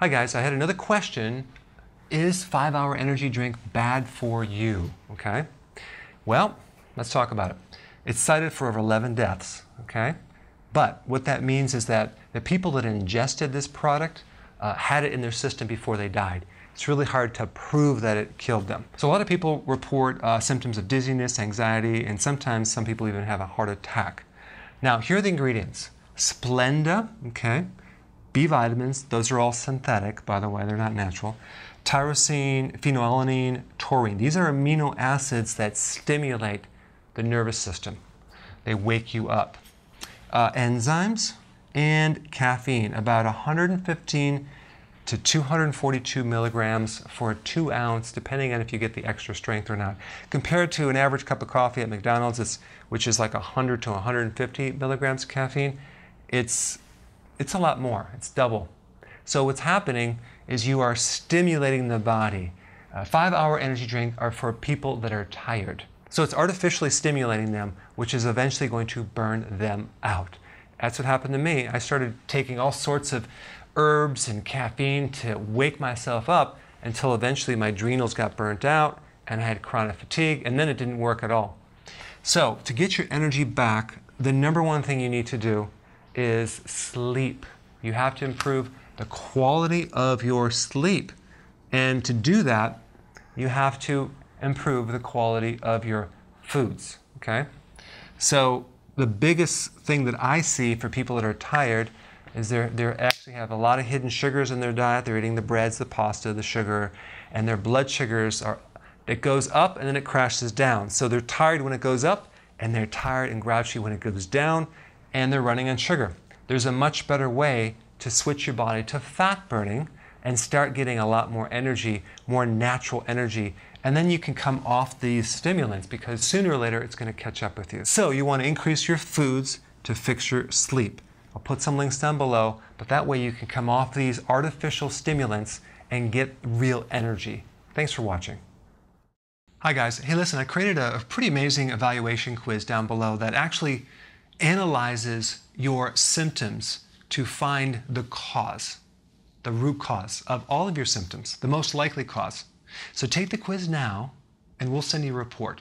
Hi guys, I had another question. Is five hour energy drink bad for you? Okay. Well, let's talk about it. It's cited for over 11 deaths. Okay. But what that means is that the people that ingested this product uh, had it in their system before they died. It's really hard to prove that it killed them. So a lot of people report uh, symptoms of dizziness, anxiety, and sometimes some people even have a heart attack. Now, here are the ingredients. Splenda, okay, B vitamins, those are all synthetic, by the way, they're not natural. Tyrosine, phenylalanine, taurine. These are amino acids that stimulate the nervous system. They wake you up. Uh, enzymes and caffeine, about 115 to 242 milligrams for a two ounce, depending on if you get the extra strength or not. Compared to an average cup of coffee at McDonald's, which is like 100 to 150 milligrams of caffeine, it's it's a lot more, it's double. So what's happening is you are stimulating the body. Five hour energy drink are for people that are tired. So it's artificially stimulating them, which is eventually going to burn them out. That's what happened to me. I started taking all sorts of herbs and caffeine to wake myself up until eventually my adrenals got burnt out and I had chronic fatigue, and then it didn't work at all. So, to get your energy back, the number one thing you need to do is sleep. You have to improve the quality of your sleep. And to do that, you have to improve the quality of your foods. Okay? So, the biggest thing that I see for people that are tired is they they actually have a lot of hidden sugars in their diet. They're eating the breads, the pasta, the sugar, and their blood sugars are it goes up and then it crashes down. So they're tired when it goes up, and they're tired and grouchy when it goes down, and they're running on sugar. There's a much better way to switch your body to fat burning and start getting a lot more energy, more natural energy. And then you can come off these stimulants because sooner or later it's going to catch up with you. So you want to increase your foods to fix your sleep. I'll put some links down below, but that way you can come off these artificial stimulants and get real energy. Thanks for watching. Hi guys. Hey listen, I created a, pretty amazing evaluation quiz down below that actually analyzes your symptoms to find the cause, the root cause of all of your symptoms, the most likely cause. So take the quiz now and we'll send you a report.